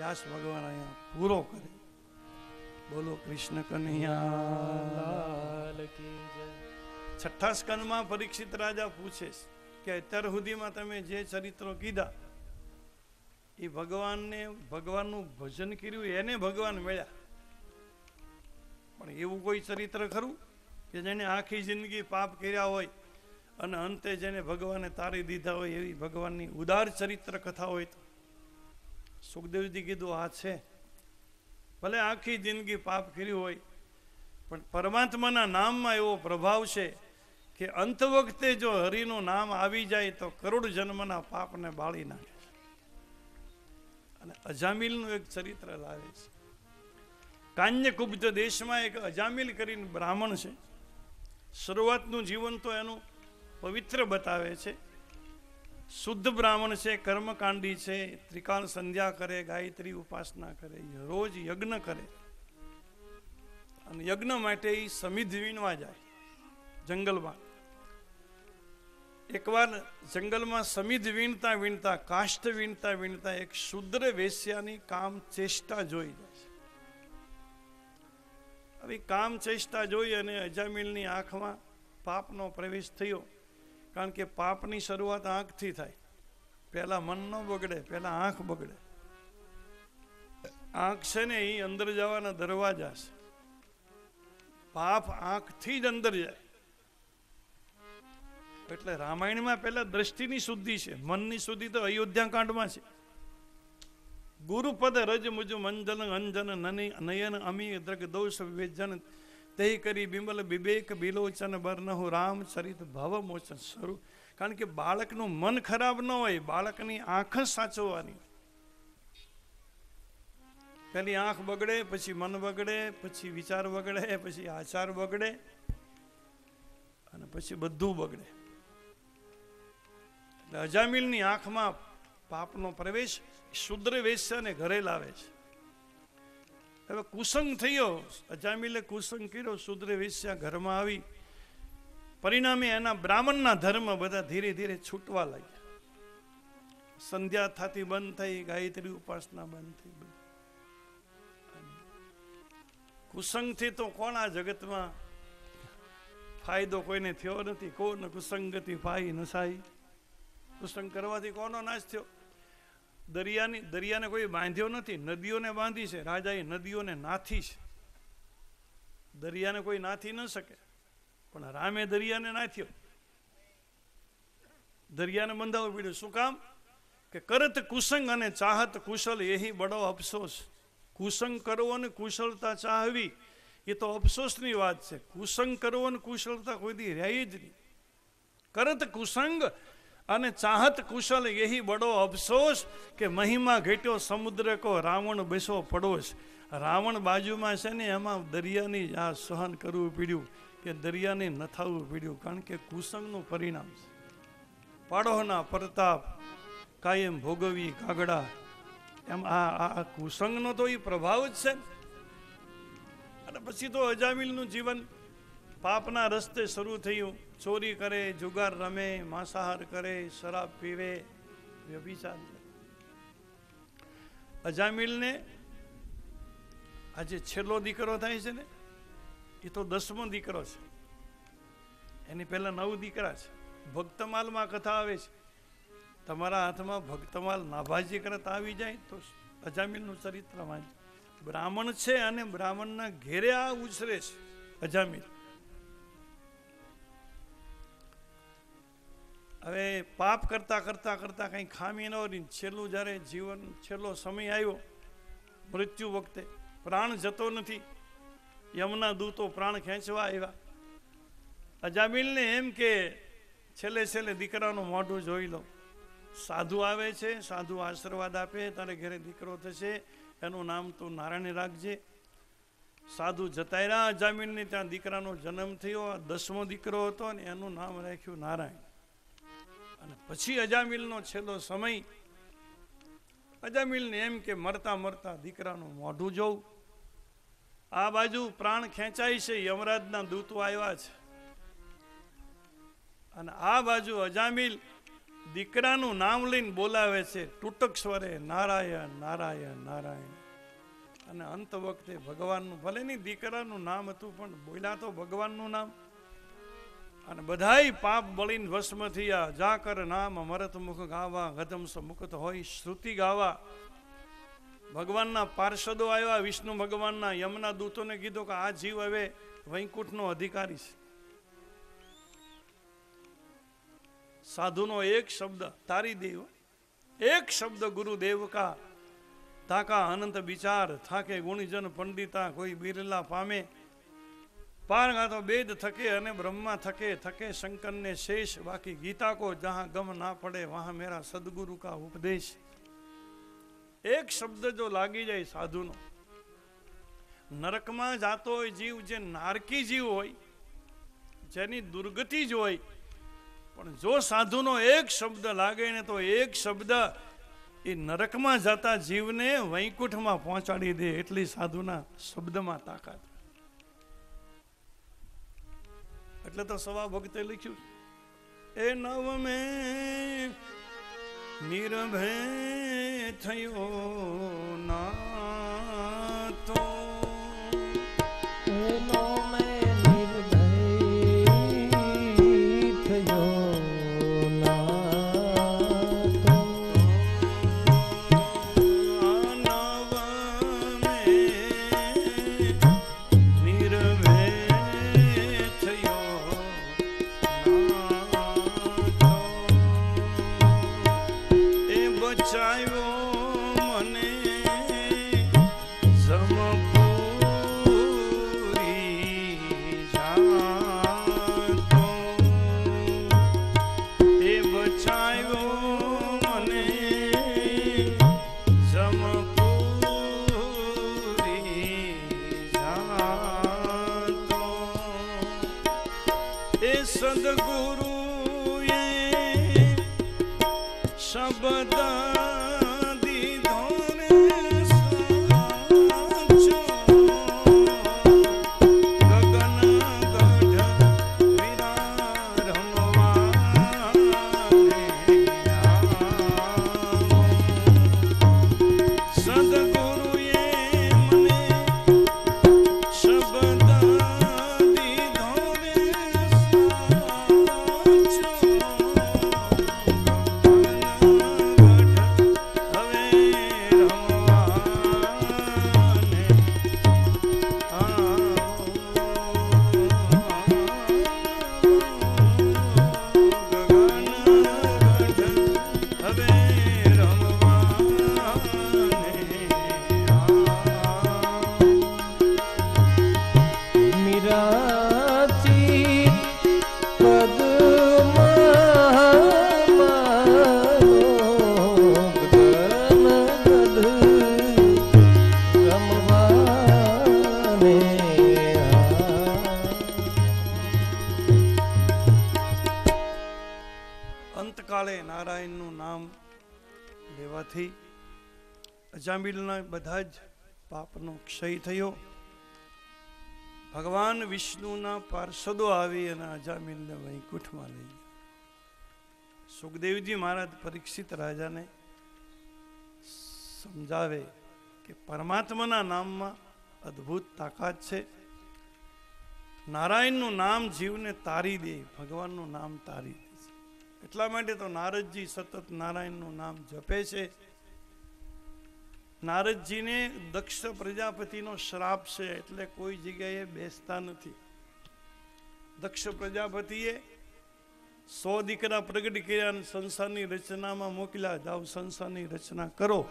વ્યાસ ભગવાન અહીંયા પૂરો કરે. બોલો કૃષ્ણ કનૈયા, લાલ કી જય. છઠ્ઠા સ્કંદમાં પરીક્ષિત રાજા પૂછે કે અત્યાર સુધીમાં તમે જે ચરિત્રો કીધા, એ ભગવાનને, ભગવાનનું ભજન કર્યું, એને ભગવાન મળ્યા. પણ એવું કોઈ ચરિત્ર ખરું કે જેને આખી જિંદગી પાપ કર્યા હોય અને અંતે જેને ભગવાને તારી દીધા હોય એવી ભગવાનની ઉદાર ચરિત્ર કથા હોય તો? સુખદેવજી કીધું આ છે. ભલે આખી જિંદગી પાપ કર્યું હોય, પણ પરમાત્માના નામમાં એવો પ્રભાવ છે કે અંત વખતે જો હરિનું નામ આવી જાય તો કરોડ જન્મના પાપને બાળી નાખે. અને અજામિલનું એક ચરિત્ર લાવે છે. કાન્યકુબ્જ દેશમાં એક અજામિલ કરીને બ્રાહ્મણ છે. શરૂઆતનું જીવન તો એનું પવિત્ર બતાવે છે. શુદ્ધ બ્રાહ્મણ છે, કર્મકાંડી છે ત્રિકાળ સંધ્યા કરે, ગાયત્રી ઉપાસના કરે રોજ યજ્ઞ કરે. અને યજ્ઞ માટે એ સમિધ વીણવા જાય જંગલમાં. એકવાર જંગલમાં સમિધ વીણતા વીણતા, કાષ્ઠ વીણતા વીણતા એક શુદ્ર વેશ્યાની કામ ચેષ્ટા જોઈ જાય છે. હવે કામ ચેષ્ટા જોઈ અને અજામિલની આંખમાં પાપનો પ્રવેશ થયો. કારણ કે પાપની શરૂઆત આંખથી થાય. પહેલા મન ન બગડે, પહેલા આંખ બગડે. આંખ છે ને એ અંદર જવાના દરવાજા છે. પાપ આંખથી જ અંદર જાય. એટલે રામાયણમાં પહેલા દ્રષ્ટિની શુદ્ધિ છે, મનની શુદ્ધિ તો અયોધ્યા કાંડમાં છે. ગુરુપદ રજ મુજ મંજન અંજન નયન અમી દ્રગ દોષ વિવેજન તે કરી બિમલ વિવેક બિલોચન બર્નહુ રામ ચરિત ભવ મોચન સ્વરૂપ. કારણ કે બાળકનું મન ખરાબ ન હોય, બાળકની આંખ જ સાચવવાની. પેલી આંખ બગડે, પછી મન બગડે, પછી વિચાર બગડે, પછી આચાર બગડે, અને પછી બધું બગડે. એટલે અજામિલની આંખમાં પાપનો પ્રવેશ શુદ્ર વેશ્યાને ઘરે લાવે છે. હવે કુસંગ થયો. અજામિલે કુસંગ કર્યો. શુદ્ર વિશ્યા ઘરમાં આવી. પરિણામે એના બ્રાહ્મણના ધર્મ બધા ધીરે ધીરે છૂટવા લાગ્યા. સંધ્યા થતી બંધ થઈ, ગાયત્રી ઉપાસના બંધ થઈ કુસંગથી તો કોણ આ જગતમાં ફાયદો કોઈને થયો નથી? કોણ કુસંગથી ફાઈ નસાઈ કુસંગ કરવાથી કોનો નાશ થયો? દરિયાની, દરિયાને કોઈ બાંધ્યો નથી, નદીઓને બાંધી છે, રાજાએ નદીઓને નાથી છે. દરિયાને કોઈ નાથી ન શકે, પણ રામે દરિયાને નાથ્યો. દરિયાને બંધાવવું પડ્યું. શું કામ? કે કરત કુસંગ અને ચાહત કુશલ એહી બડો અફસોસ. કુસંગ કરવો અને કુશળતા ચાહવી, એ તો અફસોસની વાત છે. કુસંગ કરવો અને કુશળતા કોઈ દી રહે જ નહીં. કરત કુસંગ અને ચાહત કુશલ એહી બડો અફસોસ કે મહિમા ઘટ્યો, સમુદ્ર કો રાવણ બેસો પડોશ. રાવણ બાજુમાં છે ને, એમાં દરિયાની આ સહન કરવું પડ્યું કે દરિયાને નથાવવું પડ્યું, કારણ કે કુસંગનું પરિણામ છે. પાડોના પ્રતાપ કાયમ ભોગવી કાગડા. એમ આ આ કુસંગનો તો એ પ્રભાવ જ છે અને પછી તો અજામિલનું જીવન પાપના રસ્તે શરૂ થયું. ચોરી કરે, જુગાર રમે, માંસાહાર કરે, શરાબ પીવે, વ્યભિચાર અજામિલને આજે છેલ્લો દીકરો થાય છે ને, એ તો દસમો દીકરો છે. એની પહેલા નવ દીકરા છે. ભક્તમાલમાં કથા આવે છે. તમારા હાથમાં ભક્તમાલ નાભાજી કરતા આવી જાય તો અજામિલનું ચરિત્ર વાંચ. બ્રાહ્મણ છે અને બ્રાહ્મણના ઘેરે આ ઉછરે છે અજામિલ. હવે પાપ કરતા કરતા કરતા કંઈ ખામી ન હોય છેલ્લું જ્યારે જીવન, છેલ્લો સમય આવ્યો, મૃત્યુ વખતે પ્રાણ જતો નથી. યમના દૂતો પ્રાણ ખેંચવા આવ્યા. અજામિલને એમ કે, છેલ્લે છેલ્લે દીકરાનું મોઢું જોઈ લો. સાધુ આવે છે, સાધુ આશીર્વાદ આપે, તારે ઘરે દીકરો થશે, એનું નામ તું નારાયણ રાખજે. સાધુ જતાયરા અજામીનને ત્યાં દીકરાનો જન્મ થયો દસમો દીકરો હતો ને એનું નામ રાખ્યું નારાયણ. અને પછી અજામિલનો છેલ્લો સમય, અજામિલને એમ કે મરતા મરતા દીકરાનું મોઢું જોવું આ બાજુ પ્રાણ ખેંચાય છે, યમરાજના દૂતો આવ્યા છે. અને આ બાજુ અજામિલ દીકરાનું નામ લઈને બોલાવે છે, તૂટક સ્વરે નારાયણ નારાયણ નારાયણ. અને અંત વખતે ભગવાનનું, ભલે નહીં દીકરાનું નામ હતું, પણ બોલ્યા તો ભગવાનનું નામ. અને બધાય પાપ બળીને ભસ્મ થયા જાકર નામ મરત મુખ ગાવા, ગદમ મુકત હોય શ્રુતિ ગાવા. ભગવાનના પાર્ષદો આવ્યા, વિષ્ણુ ભગવાનના યમના દૂતોને કીધું કે આ જીવ હવે વૈકુંઠનો અધિકારી છે. સાધુનો એક શબ્દ, તારી દેવ, એક શબ્દ ગુરુદેવ કા. તાકા અનંત વિચાર થાકે ગુણીજન પંડિતા કોઈ બિરલા પામે. પાર તો વેદ થકે અને બ્રહ્મા થકે થકે શંકર ને શેષ. બાકી ગીતા કો જહાં ગમ ના પડે, વહાં મેરા સદગુરુ કા ઉપદેશ. એક શબ્દ જો લાગી જાય સાધુનો, નરકમાં જાતો હોય જીવ જે નારકી જીવ હોય, જેની દુર્ગતિ જ હોય, પણ જો સાધુનો એક શબ્દ લાગે ને તો એક શબ્દ એ નરકમાં જતા જીવને વૈકુંઠમાં પહોંચાડી દે એટલી સાધુના શબ્દમાં તાકાત. એટલે તો સવા ભક્તે લખ્યું એ નવ મે નિર્ભય થયો નાતો બધા જ પાપનો ક્ષય થયો. ભગવાન વિષ્ણુના પાર્ષદો આવી અને અજામિલને વૈકુંઠમાં લઈ સુખદેવજી મહારાજ પરીક્ષિત રાજાને સમજાવે કે પરમાત્માના નામમાં અદ્ભુત તાકાત છે. નારાયણનું નામ જીવને તારી દે, ભગવાનનું નામ તારી દે. એટલા માટે તો નારદજી સતત નારાયણનું નામ જપે છે. નારદજીને દક્ષ પ્રજાપતિનો શ્રાપ છે એટલે કોઈ જગ્યાએ બેસતા નથી. દક્ષ પ્રજાપતિએ સો દીકરા પ્રગટ કર્યા અને સંસારની રચનામાં મોકલ્યા. જાઓ સંસારની રચના કરો.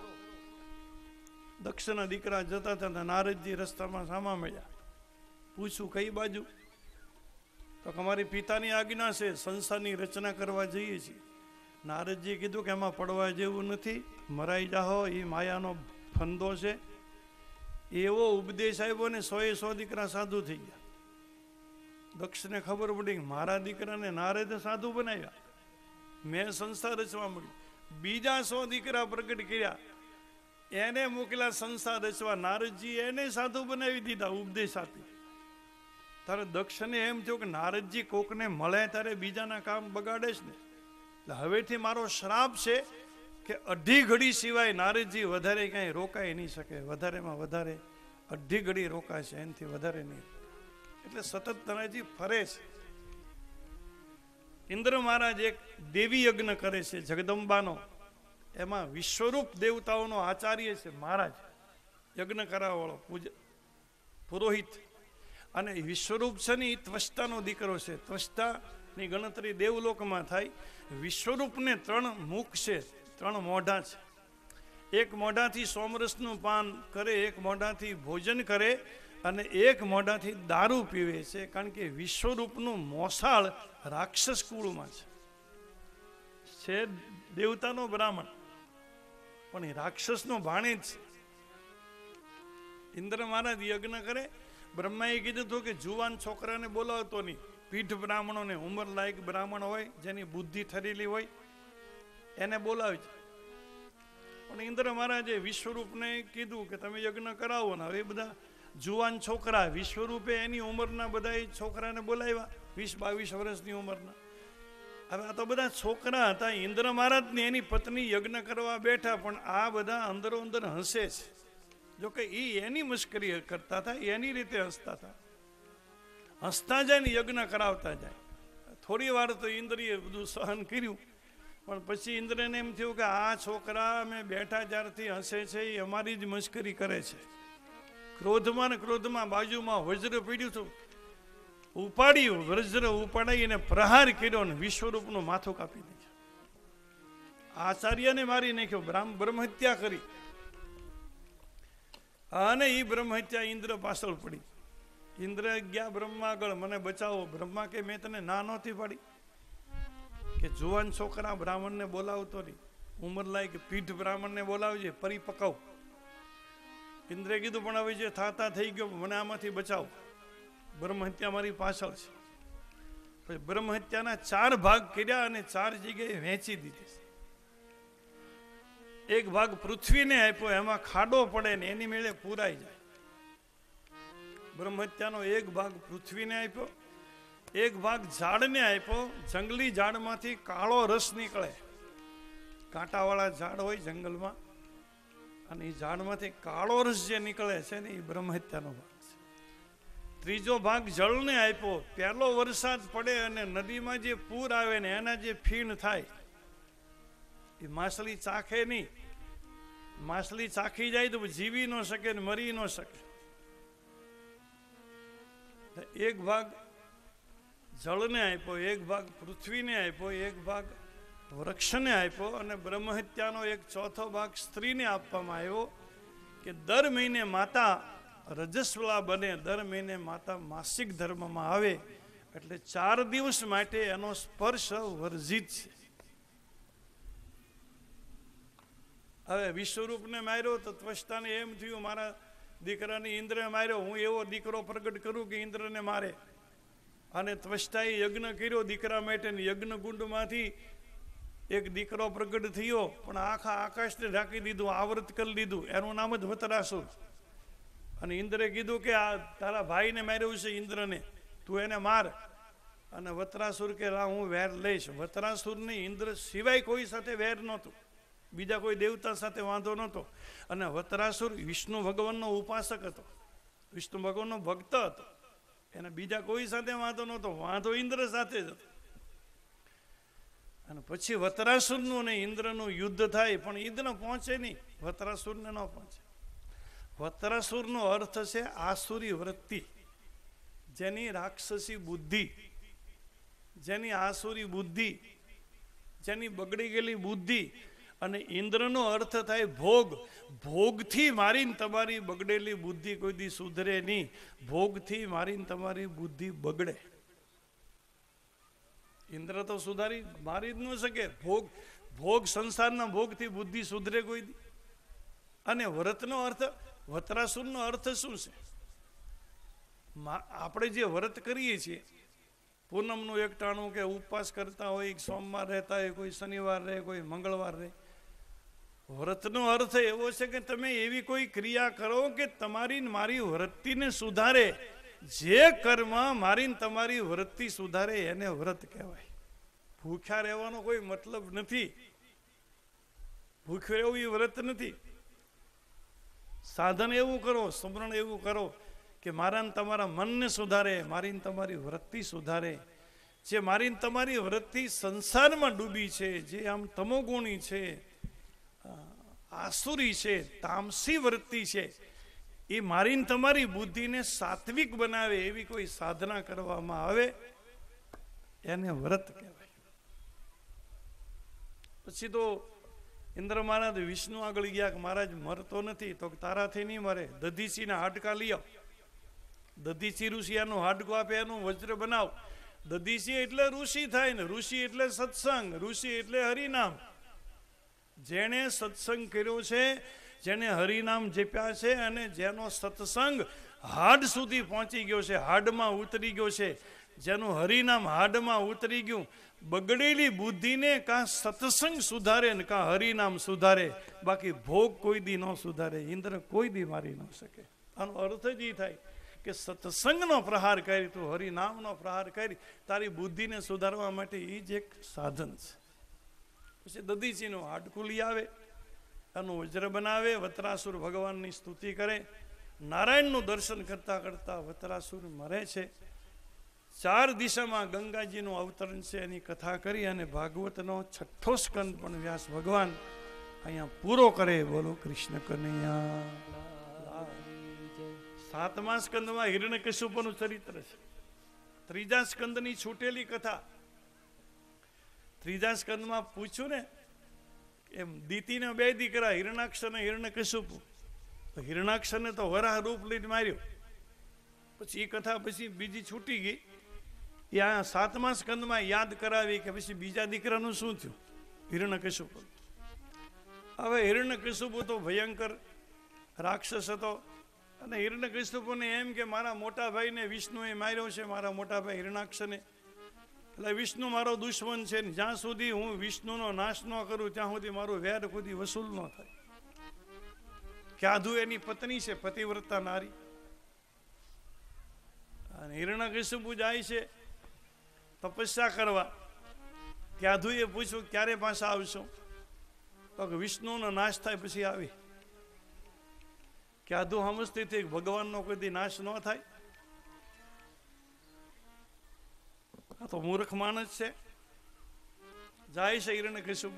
દક્ષના દીકરા જતા હતા નારદજી રસ્તામાં સામા મળ્યા. પૂછું કઈ બાજુ? તો અમારી પિતાની આજ્ઞા છે સંસારની રચના કરવા જઈએ છીએ. નારદજીએ કીધું કે એમાં પડવા જેવું નથી. મરાઈ જાહો એ માયાનો ફંદો છે, એવો ઉપદેશ આવ્યો ને સોએ સો દીકરા સાધુ થઈ ગયા. દક્ષને ખબર પડી મારા દીકરાને નારદે સાધુ બનાવ્યા. મેં સંસાર રચવા મળી બીજા સો દીકરા પ્રગટ કર્યા. એને મોકલા સંસાર રચવા. નારદજી એને સાધુ બનાવી દીધા, ઉપદેશ આપી. તારે દક્ષને એમ થયું કે નારદજી કોકને મળે ત્યારે બીજાના કામ બગાડે જ ને. એટલે હવેથી મારો શ્રાપ છે કે અઢી ઘડી સિવાય નારદજી વધારે કાંઈ રોકાઈ નહીં શકે. વધારેમાં વધારે અઢી ઘડી રોકાશે, એનાથી વધારે નહીં. એટલે સતત નારદજી ફરે છે. ઇન્દ્ર મહારાજ એક દેવી યજ્ઞ કરે છે, જગદંબાનો. એમાં વિશ્વરૂપ દેવતાઓનો આચાર્ય છે મહારાજ. યજ્ઞ કરાવવાળો, પૂજ, પુરોહિત. અને વિશ્વરૂપ છે ને એ ત્વષ્ટાનો દીકરો છે. ત્વષ્ટાની ગણતરી દેવલોકમાં થાય. વિશ્વરૂપને ત્રણ મુખ છે. ત્રણ મોઢા છે. એક મોઢાથી સોમરસનું પાન કરે, એક મોઢાથી ભોજન કરે અને એક મોઢાથી દારૂ પીવે છે, કારણ કે વિશ્વરૂપનું મોસાળ રાક્ષસ કુળમાં છે. છે દેવતાનો બ્રાહ્મણ, પણ એ રાક્ષસનો ભાણે જ છે. ઇન્દ્ર મહારાજ યજ્ઞ કરે, બ્રહ્માએ કીધું હતું કે જુવાન છોકરાને બોલાવતો નહીં. પીઠ બ્રાહ્મણોને ઉંમર લાયક બ્રાહ્મણ હોય, જેની બુદ્ધિ ઠરેલી હોય એને બોલાવી પણ ઇન્દ્ર મહારાજે વિશ્વરૂપને કીધું કે તમે યજ્ઞ કરાવો ને. હવે બધા જુવાન છોકરા વિશ્વરૂપે એની ઉંમરના બધા છોકરાને બોલાવ્યા વીસ બાવીસ વર્ષની ઉંમરના. હવે આ તો બધા છોકરા હતા. ઇન્દ્ર મહારાજની એની પત્ની યજ્ઞ કરવા બેઠા, પણ આ બધા અંદરો અંદર હસે છે. જો કે એ એની મશ્કરી કરતા હતા, એની રીતે હસતા હતા. હસતા જાય ને યજ્ઞ કરાવતા જાય. થોડી વાર તો ઇન્દ્રિય બધું સહન કર્યું. પણ પછી ઇન્દ્રને એમ થયું કે આ છોકરા અમે બેઠા જ્યારથી હસે છે, એ અમારી જ મશ્કરી કરે છે. ક્રોધમાં ને ક્રોધમાં બાજુમાં વજ્ર પીડ્યું હતું. ઉપાડ્યું, વજ્ર ઉપાડી અને પ્રહાર કર્યો ને વિશ્વરૂપનું માથું કાપી દીધું. આચાર્યને મારી નાખ્યો, બ્રાહ્મ, બ્રહ્મહત્યા કરી. અને એ બ્રહ્મહત્યા ઇન્દ્ર પાછળ પડી. ઇન્દ્ર ગયા બ્રહ્મા આગળ મને બચાવો, બ્રહ્મા કે મેં તને ના નહોતી પાડી? કે જુવાન છોકરા બ્રાહ્મણને બોલાવતો નહીં. ઉંમર લાયક પીઠ બ્રાહ્મણને બોલાવજે પરિપકવ ઇન્દ્રે કીધું, પણ હવે જે થાતા થઈ ગયો, મને આમાંથી બચાવ. બ્રહ્મહત્યા મારી પાછળ છે. પછી બ્રહ્મહત્યાના ચાર ભાગ કર્યા અને ચાર જગ્યાએ વહેંચી દીધી. એક ભાગ પૃથ્વીને આપ્યો, એમાં ખાડો પડે ને એની મેળે પૂરાઈ જાય. બ્રહ્મહત્યાનો એક ભાગ પૃથ્વીને આપ્યો એક ભાગ ઝાડને આપ્યો, જંગલી ઝાડમાંથી કાળો રસ નીકળે. કાંટાવાળા ઝાડ હોય જંગલમાં, અને એ ઝાડમાંથી કાળો રસ જે નીકળે છે ને, એ બ્રહ્મહત્યાનો ભાગ છે. ત્રીજો ભાગ જળને આપ્યો, પહેલો વરસાદ પડે અને નદીમાં જે પૂર આવે ને, એના જે ફીણ થાય, એ માછલી ચાખે નહીં. માછલી ચાખી જાય તો જીવી ન શકે ને મરી ન શકે. એક ભાગ જળને આપ્યો, એક ભાગ પૃથ્વીને આપ્યો, એક ભાગ વૃક્ષને આપ્યો અને બ્રહ્મહત્યાનો એક ચોથો ભાગ સ્ત્રીને આપવામાં આવ્યો કે દર મહિને માતા રજસ્વલા બને, દર મહિને માતા માસિક ધર્મમાં આવે. એટલે ચાર દિવસ માટે એનો સ્પર્શ વર્જિત છે. હવે વિશ્વરૂપને માર્યો તો ત્વષ્ટાને એમ થયું, મારા દીકરાને ઇન્દ્રને માર્યો, હું એવો દીકરો પ્રગટ કરું કે ઇન્દ્રને મારે. અને ત્વષ્ટાએ યજ્ઞ કર્યો, દીકરા માટે યજ્ઞ કુંડમાંથી એક દીકરો પ્રગટ થયો, પણ આખા આકાશને ઢાંકી દીધું, આવૃત કરી દીધું. એનું નામ જ વતરાસુર. અને ઇન્દ્રે કીધું કે, આ તારા ભાઈને માર્યું છે ઇન્દ્રને. તું એને માર. અને વતરાસુર કે રા હું વેર લઈશ. વતરાસુરને ઇન્દ્ર સિવાય કોઈ સાથે વેર નહોતું. બીજા કોઈ દેવતા સાથે વાંધો નહોતો. અને વતરાસુર વિષ્ણુ ભગવાનનો ઉપાસક હતો. વિષ્ણુ ભગવાનનો ભક્ત હતો. એને બીજા કોઈ સાથે વાંધો નહોતો. વાંધો ઇન્દ્ર સાથે જ હતો. અને પછી વતરાસુરનું ને ઇન્દ્રનું યુદ્ધ થાય, પણ ઇન્દ્ર પહોંચે નહીં. વતરાસુરને ન પહોંચે. વતરાસુરનો અર્થ છે આસુરી વૃત્તિ. જેની રાક્ષસી બુદ્ધિ, જેની આસુરી બુદ્ધિ, જેની બગડી ગયેલી બુદ્ધિ અને ઇન્દ્રનો અર્થ થાય ભોગ. ભોગથી મારીને તમારી બગડેલી બુદ્ધિ કોઈ દી સુધરે નહીં. ભોગથી મારીને તમારી બુદ્ધિ બગડે. ઇન્દ્ર તો સુધારી મારી જ ન શકે. ભોગ ભોગ સંસારના ભોગથી બુદ્ધિ સુધરે કોઈ દી. અને વ્રતનો અર્થ, વતરાસુરનો અર્થ શું છે? આપણે જે વ્રત કરીએ છીએ, પૂનમનું એકટાણું કે ઉપવાસ કરતા હોય સોમવાર રહેતા હોય, કોઈ શનિવાર રહે, કોઈ મંગળવાર રહે વ્રતનો અર્થ એવો છે કે તમે એવી કોઈ ક્રિયા કરો કે તમારી મારી વૃત્તિને સુધારે. જે કર્મ મારી તમારી વૃત્તિ સુધારે એને વ્રત કહેવાય. ભૂખ્યા રહેવાનો કોઈ મતલબ નથી. ભૂખ્યું રહેવું વ્રત નથી. સાધન એવું કરો, સ્મરણ એવું કરો કે મારા તમારા મનને સુધારે મારી તમારી વૃત્તિ સુધારે. જે મારી તમારી વૃત્તિ સંસારમાં ડૂબી છે, જે આમ તમોગુણી છે આસુરી છે, તામસી વૃત્તિ છે. એ મારીને તમારી બુદ્ધિને સાત્વિક બનાવે એવી કોઈ સાધના કરવામાં આવે? એને વ્રત કહેવાય. પછી તો ઇન્દ્ર મહારાજ વિષ્ણુ આગળ ગયા કે મહારાજ મરતો નથી, તો તારાથી નહીં મરે. દધીચીના હાડકા લઈ આવ દધીસી ઋષિ આનું હાડકું આપે, એનું વજ્ર બનાવ. દધીસી એટલે ઋષિ થાય ને, ઋષિ એટલે સત્સંગ, ઋષિ એટલે હરિનામ. જેણે સત્સંગ કર્યો છે, જેણે હરિનામ જપ્યા છે અને જેનો સત્સંગ હાડ સુધી પહોંચી ગયો છે, હાડમાં ઉતરી ગયો છે. જેનું હરિનામ હાડમાં ઉતરી ગયું. બગડેલી બુદ્ધિને કાં સત્સંગ સુધારે ને કાં હરિનામ સુધારે. બાકી ભોગ કોઈ દી ન સુધારે. ઇન્દ્ર કોઈ દી મારી ન શકે. આનો અર્થ જ એ થાય કે સત્સંગનો પ્રહાર કરી તું, હરિનામનો પ્રહાર કરી, તારી બુદ્ધિને સુધારવા માટે એ જ એક સાધન છે. પછી દધીજીનું હાડકું લઈ આવે, એનું વજ્ર બનાવે, વત્રાસુર ભગવાનની સ્તુતિ કરે. નારાયણનું દર્શન કરતાં કરતાં વત્રાસુર મરે છે. ચાર દિશામાં ગંગાજીનું અવતરણ છે એની કથા કરી અને ભાગવતનો છઠ્ઠો સ્કંદ પણ વ્યાસ ભગવાન અહીંયા પૂરો કરે. બોલો કૃષ્ણ કનૈયા. સાતમા સ્કંદમાં હિરણ્યકશ્યપનું ચરિત્ર છે. ત્રીજા સ્કંદની છૂટેલી કથા. ત્રીજા સ્કંદમાં પૂછ્યું ને, એમ દીતીને બે દીકરા હિરણાક્ષ અને હિરણ્યકશ્યપુ તો હિરણાક્ષને તો વરાહ રૂપ લઈને માર્યો. પછી એ કથા પછી બીજી છૂટી ગઈ. આ સાતમા સ્કંદમાં યાદ કરાવી કે પછી બીજા દીકરાનું શું થયું? હિરણ્યકશ્યપુ હવે હિરણ્યકશ્યપુ તો ભયંકર રાક્ષસ હતો. અને હિરણ્યકશ્યપુને એમ કે, મારા મોટા ભાઈને વિષ્ણુએ માર્યો છે, મારા મોટા ભાઈ હિરણાક્ષને એટલે વિષ્ણુ મારો દુશ્મન છે ને, જ્યાં સુધી હું વિષ્ણુનો નાશ ન કરું, ત્યાં સુધી મારું વેર સુધી વસૂલ ન થાય. ક્યાધુ એની પત્ની છે, પતિવ્રતા નારી. અને હિરણ્યકશ્યપુ જાય છે, તપસ્યા કરવા. ક્યાધુએ પૂછ્યું, ક્યારે પાછા આવશો? તો કે વિષ્ણુનો નાશ થાય પછી આવી. ક્યાધુ હતી ભગવાનનો કોઈ નાશ ન થાય. આ તો મૂર્ખ માણસ છે. જાય છે હિરણ્ય કશું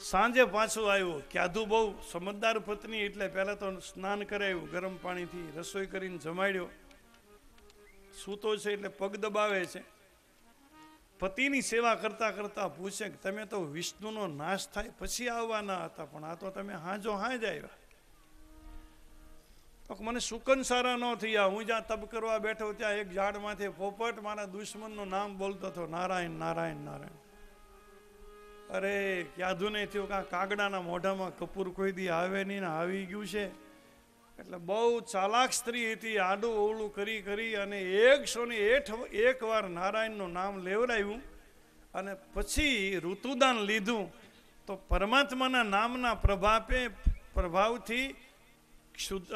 સાંજે પાછું આવ્યો. ક્યાધું બહુ સમજદાર પત્ની એટલે પહેલા તો સ્નાન કરાવ્યું ગરમ પાણીથી રસોઈ કરીને જમાડ્યો. સૂતો છે એટલે પગ દબાવે છે. પતિની સેવા કરતા કરતા પૂછે કે, તમે તો વિષ્ણુનો નાશ થાય, પછી આવવાના હતા, પણ આ તો તમે હાજો હાજ આવ્યા. મને સુકન સારા ન થયા. હું જ્યાં તપ કરવા બેઠો ત્યાં એક ઝાડમાંથી પોપટ મારા દુશ્મનનું નામ બોલતો હતો, નારાયણ નારાયણ નારાયણ. અરે, ક્યાધું નહીં થયું કાં કાગડાના મોઢામાં કપૂર કોઈ દી આવે નહીં ને આવી ગયું છે. એટલે બહુ ચાલાક સ્ત્રી હતી, આડું ઓવળું કરી કરી અને એકસો ને એઠ એક વાર નારાયણનું નામ લેવડાવ્યું અને પછી ઋતુદાન લીધું. તો પરમાત્માના નામના પ્રભાપે, પ્રભાવથી ક્ષુદ-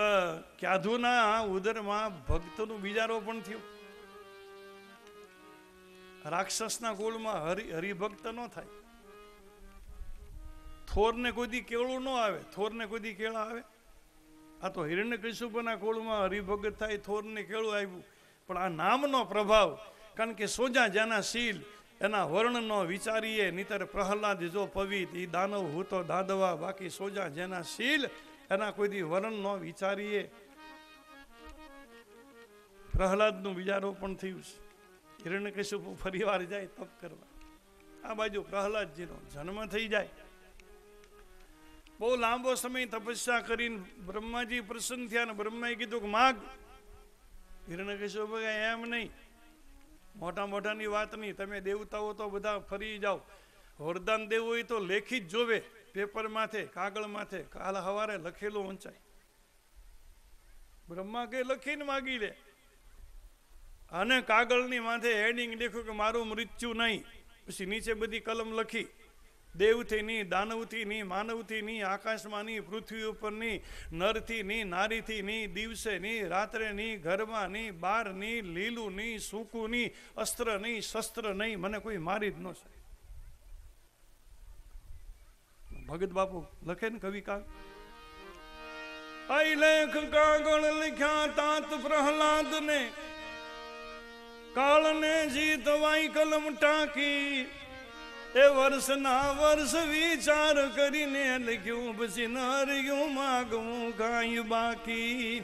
ક્યાધુના ઉદરમાં ભક્તનું બીજારોપણ થયું. રાક્ષસના કુળમાં હરિ, હરિભક્ત ન થાય. થોરને કોઈ કેળું ન આવે, થોરને કોઈ કેળા આવે. આ તો હિરણ્ય કશ્યપના કુળમાં હરિભગત થાય, થોરને કેળું આવ્યું પણ આ નામનો પ્રભાવ, કારણ કે સોજા જેના શીલ, એના વર્ણનો વિચારીએ, નિતર પ્રહલાદ જો પવિત એ દાનવ હું તો દાદવા, બાકી સોજા જેના શીલ એના કોઈ દી વર્ણ ન વિચારીએ. પ્રહલાદનું બીજારોપણ થયું છે. હિરણ્ય કશ્યપુ ફરી વાર જાય, તપ કરવા. આ બાજુ પ્રહલાદજીનો જન્મ થઈ જાય. બહુ લાંબો સમય તપસ્યા કરીને બ્રહ્માજી પ્રસન્ન થયા અને બ્રહ્માએ કીધું કે, માગ. હિરણ્યકશ્યપ એમ નહીં. મોટા મોટાની વાત નહીં. તમે દેવતાઓ તો બધા ફરી જાઓ. વરદાન દેવું હોય તો લેખી જ જોવે. પેપર માથે કાગળ માથે કાલ હવારે લખેલું વંચાય બ્રહ્મા કે લખીને માગી લે. અને કાગળની માથે હેડિંગ લખ્યું કે મારું મૃત્યુ નહીં. પછી નીચે બધી કલમ લખી. દેવથી નહીં, દાનવથી નહીં, માનવથી નહીં, આકાશમાં નહીં, પૃથ્વી ઉપર નહીં, નરથી નહીં, નારીથી નહીં, દિવસે નહીં, રાત્રે નહીં, ઘરમાં નહીં બહાર નહીં, લીલું નહીં, સૂકું નહીં, અસ્ત્ર નહીં, શસ્ત્ર નહીં, મને કોઈ મારી જ ન શકે. ભગત બાપુ લખે ને કવિ કાગ આઈ લેખ કાગળ લખ્યા તાત પ્રહલાદ ને કાળને જીતવાઈ કલમ ટાંકી. એ વર્ષના વર્ષ વિચાર કરીને લખ્યું, પછી ન રહ્યું માગવું કાંઈ બાકી.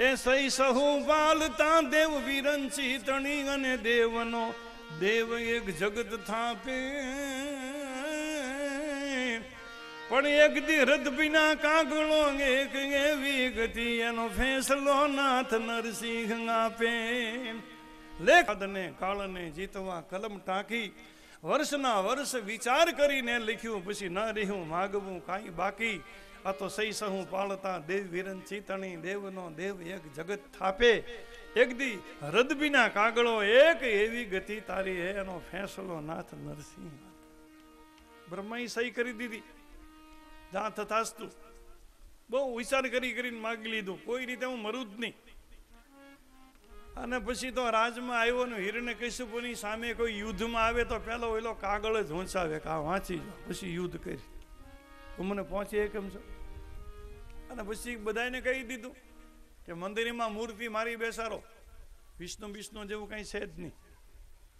એ સહી સહુ પાલતા દેવ વિરંચી તણી અને દેવનો, દેવ એક જગત થાપે. પણ એક દી વિના કાગળો એક એવી ગતિ, એનો ફેંસલો નાથ નરસિંહ આપે. લેખને કાળને જીતવા કલમ ટાંકી, વર્ષના વર્ષ વિચાર કરીને લખ્યું, પછી ન રહ્યું, માગવું કાંઈ બાકી. આ તો સહી સહું પાળતા દેવ વિરન ચિતણી, દેવનો દેવ એક જગત થાપે. એક દી રદબીના કાગળો એક એવી ગતિ તારી હે એનો ફેંસલો નાથ નરસિંહ બ્રહ્માએ સહી કરી દીધી. જા તથાસ્તુ બહુ વિચાર કરી કરીને માગી લીધું. કોઈ રીતે હું મરું જ નહીં. અને પછી તો રાજમાં આવ્યો ને હિરણ્ય કશ્યપુની સામે કોઈ યુદ્ધમાં આવે તો પેલો એલો કાગળ જ વંચાવે કે વાંચી જાઓ પછી યુદ્ધ કરી. તું મને પહોંચી કેમ છો? અને પછી બધાને કહી દીધું કે મંદિરમાં મૂર્તિ મારી બેસારો વિષ્ણુ વિષ્ણુ જેવું કંઈ છે જ નહીં.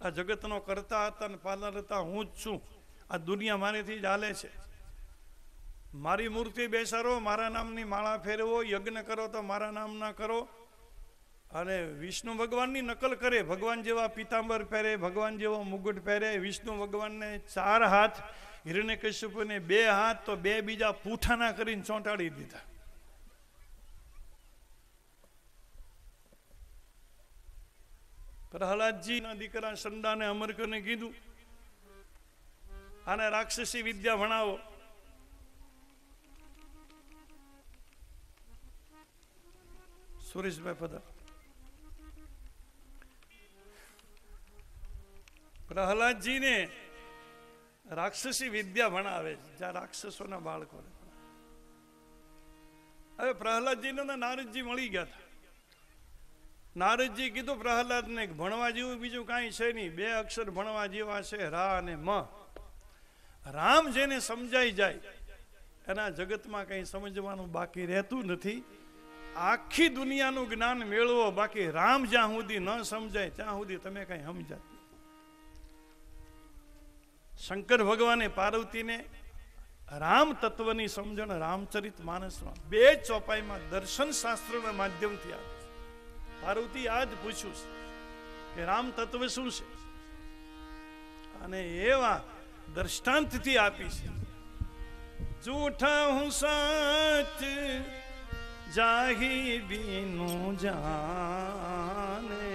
આ જગતનો કરતા હતા ને પાલન હતા હું જ છું. આ દુનિયા મારેથી જ હાલે છે. મારી મૂર્તિ બેસારો મારા નામની માળા ફેરવો, યજ્ઞ કરો તો મારા નામના કરો. અને વિષ્ણુ ભગવાનની નકલ કરે, ભગવાન જેવા પીતાંબર પહેરે, ભગવાન જેવો મુગટ પહેરે, વિષ્ણુ ભગવાનને ચાર હાથ હિરણ્યકશ્યપુને બે હાથ, તો બે બીજા પૂઠાના કરીને ચોંટાડી દીધા. પ્રહલાદજીના દીકરા સંડાને અમરકને કીધું આને રાક્ષસી વિદ્યા ભણાવો. સુરેશભાઈ પધાર. પ્રહલાદજીને રાક્ષસી વિદ્યા ભણાવે છે, જ્યાં રાક્ષસોના બાળકોને હવે પ્રહલાદજીને નારદજી મળી ગયા હતા. નારદજી કીધું, પ્રહલાદને ભણવા જેવું બીજું કાંઈ છે નહીં. બે અક્ષર ભણવા જેવા છે, રા અને મ. રામ જેને સમજાઈ જાય, એના જગતમાં કંઈ સમજવાનું બાકી રહેતું નથી. આખી દુનિયાનું જ્ઞાન મેળવો, બાકી રામ જ્યાં સુધી ન સમજાય, ત્યાં સુધી તમે કઈ સમજાય શંકર ભગવાને પાર્વતીને રામ તત્વની સમજણ રામચરિત માનસમાં બે ચોપાઈમાં દર્શન શાસ્ત્રના માધ્યમથી આવે. પાર્વતી આ જ પૂછ્યું કે રામ તત્વ શું છે? અને એવા દ્રષ્ટાંતથી આપી છે. જૂઠા હું સચ જાહી બીનું જાને.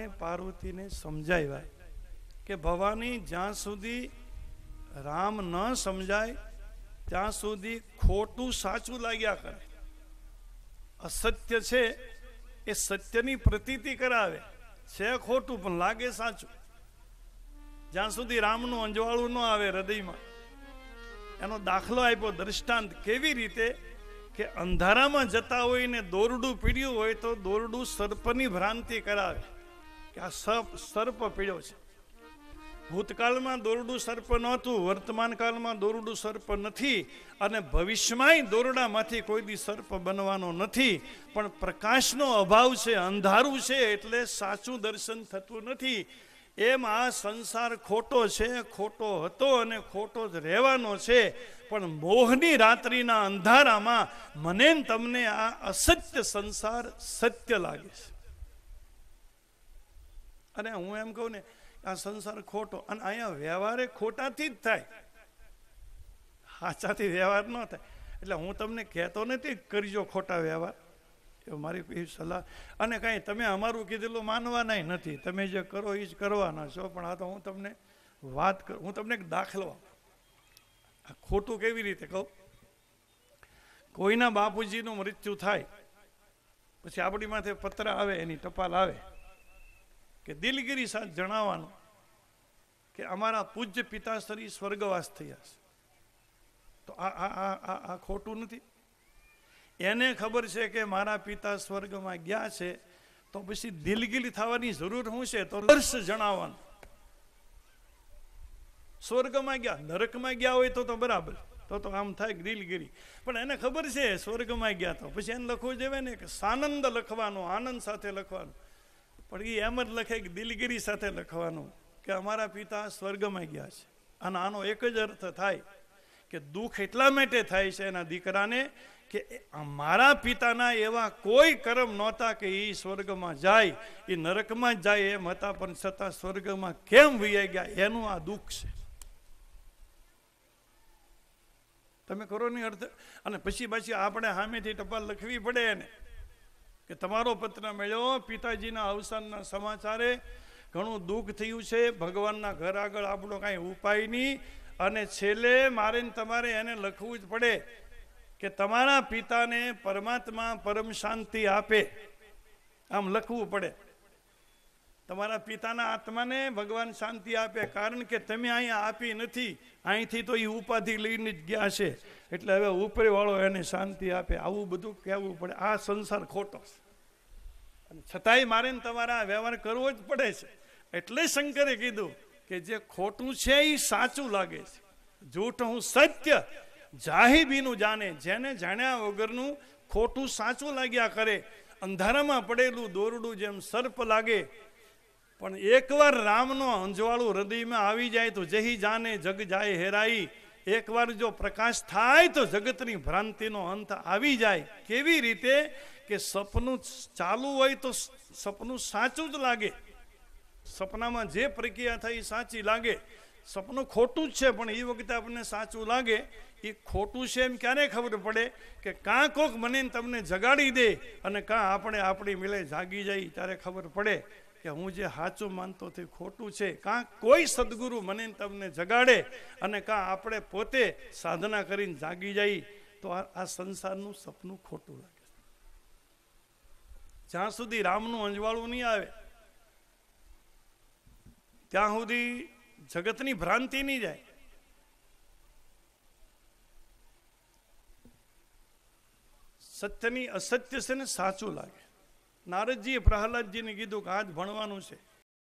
ભગવાને પાર્વતીને સમજાવ્યા કે ભવાની જ્યાં સુધી રામ ન સમજાય, ત્યાં સુધી ખોટું સાચું લાગ્યા કરે. અસત્ય છે, એ સત્યની પ્રતીતિ કરાવે. છે ખોટું, પણ લાગે સાચું. જ્યાં સુધી રામનું અંજવાળું ન આવે હૃદયમાં, એનો દાખલો આપ્યો દ્રષ્ટાંત કેવી રીતે કે અંધારામાં જતા હોય ને દોરડું પીડ્યું હોય તો દોરડું સર્પની ભ્રાંતિ કરાવે. કે આ સર્પ સર્પ પીડ્યો છે. ભૂતકાળમાં દોરડું સર્પ નહોતું વર્તમાન કાળમાં દોરડું સર્પ નથી અને ભવિષ્યમાંય દોરડામાંથી કોઈ દી સર્પ બનવાનો નથી. પણ પ્રકાશનો અભાવ છે, અંધારું છે એટલે સાચું દર્શન થતું નથી. એમ આ સંસાર ખોટો છે, ખોટો હતો અને ખોટો જ રહેવાનો છે. પણ મોહની રાત્રિના અંધારામાં મને તમને આ અસત્ય સંસાર સત્ય લાગે છે. અને હું એમ કહું ને, આ સંસાર ખોટો અને અહીંયા વ્યવહારે ખોટાથી જ થાય. સાચાથી વ્યવહાર ન થાય. એટલે હું તમને કહેતો નથી કરજો ખોટા વ્યવહાર. એ મારી સલાહ. અને કાંઈ તમે અમારું કીધેલું માનવાના નથી. તમે જે કરો એ જ કરવાના છો, પણ આ તો હું તમને વાત કરું, હું તમને એક દાખલો આ ખોટું કેવી રીતે કહું? કોઈના બાપુજીનું મૃત્યુ થાય, પછી આપણી માથે પત્ર આવે, એની ટપાલ આવે. કે દિલગીરી સાથે જણાવવાનું કે અમારા પૂજ્ય પિતાશ્રી સ્વર્ગવાસ થયા છે. તો આ ખોટું નથી? એને ખબર છે કે મારા પિતા સ્વર્ગમાં ગયા છે, તો પછી દિલગીરી થવાની જરૂર શું છે? તો વર્ષ જણાવવાનું. સ્વર્ગમાં ગયા, નરકમાં ગયા હોય તો તો બરાબર, તો તો આમ થાય દિલગીરી. પણ એને ખબર છે સ્વર્ગમાં ગયા તો. પછી એને લખવું જોઈએ ને કે સાનંદ લખવાનો, આનંદ સાથે લખવાનું. પણ એ એમ જ લખે કે દિલગીરી સાથે લખવાનું કે અમારા પિતા સ્વર્ગમાં ગયા છે. અને આનો એક જ અર્થ થાય કે દુઃખ એટલા માટે થાય છે એના દીકરાને કે અમારા પિતાના એવા કોઈ કર્મ નહોતા કે એ સ્વર્ગમાં જાય એ નરકમાં જાય એમ હતા, પણ છતાં સ્વર્ગમાં કેમ વૈયા ગયા? એનું આ દુઃખ છે. તમે કરો નહીં અર્થ? અને પછી પછી આપણે સામેથી ટપાલ લખવી પડે એને. કે તમારો પત્ર મળ્યો પિતાજીના અવસાનના સમાચારે ઘણું દુઃખ થયું છે. ભગવાનના ઘર આગળ આપણો કાંઈ ઉપાય નહીં. અને છેલ્લે મારે તમારે એને લખવું જ પડે કે તમારા પિતાને પરમાત્મા પરમ શાંતિ આપે. આમ લખવું પડે. તમારા પિતાના આત્માને ભગવાન શાંતિ આપે, કારણ કે તમે અહીંયા આપી નથી. અહીંથી તો એ ઉપાધિ લઈને જ ગયા છે. એટલે હવે ઉપરીવાળો એને શાંતિ આપે. આવું બધું કહેવું પડે. આ સંસાર ખોટો અને છતાંય મારે તમારા વ્યવહાર કરવો જ પડે છે. એટલે શંકરે કીધું કે જે ખોટું છે એ સાચું લાગે છે. જૂઠ હું સત્ય, જાહિબીનું જાણે. જેને જાણ્યા વગરનું ખોટું સાચું લાગ્યા કરે. અંધારામાં પડેલું દોરડું જેમ સર્પ લાગે પણ એકવાર રામનો અંજવાળું હૃદયમાં આવી જાય તો જહી જાને જગ જાય હેરાઈ. એકવાર જો પ્રકાશ થાય તો જગતની ભ્રાંતિનો અંત આવી જાય. કેવી રીતે? કે સપનું ચાલુ હોય તો સપનું સાચું જ લાગે. સપનામાં જે પ્રક્રિયા થાય એ સાચી લાગે. સપનું ખોટું જ છે, પણ એ વખતે આપણને સાચું લાગે. એ ખોટું છે એમ ક્યારે ખબર પડે? કે કાં કોક મને તમને જગાડી દે અને કાં આપણે આપણી મિલે જાગી જાય ત્યારે ખબર પડે. કે હું જે સાચું માનતો તે ખોટું છે. કાં કોઈ સદગુરુ મને તમને જગાડે અને કાં આપણે પોતે સાધના કરીને જાગી જાય તો આ સંસારનું સપનું ખોટું લાગે જ્યાં સુધી રામનું અંજવાળું નહીં આવે, ત્યાં સુધી જગતની ભ્રાંતિ નહીં જાય. સત્યની અસત્ય છે ને સાચું લાગે. નારદજીએ પ્રહલાદજીને કીધું કે આજ ભણવાનું છે.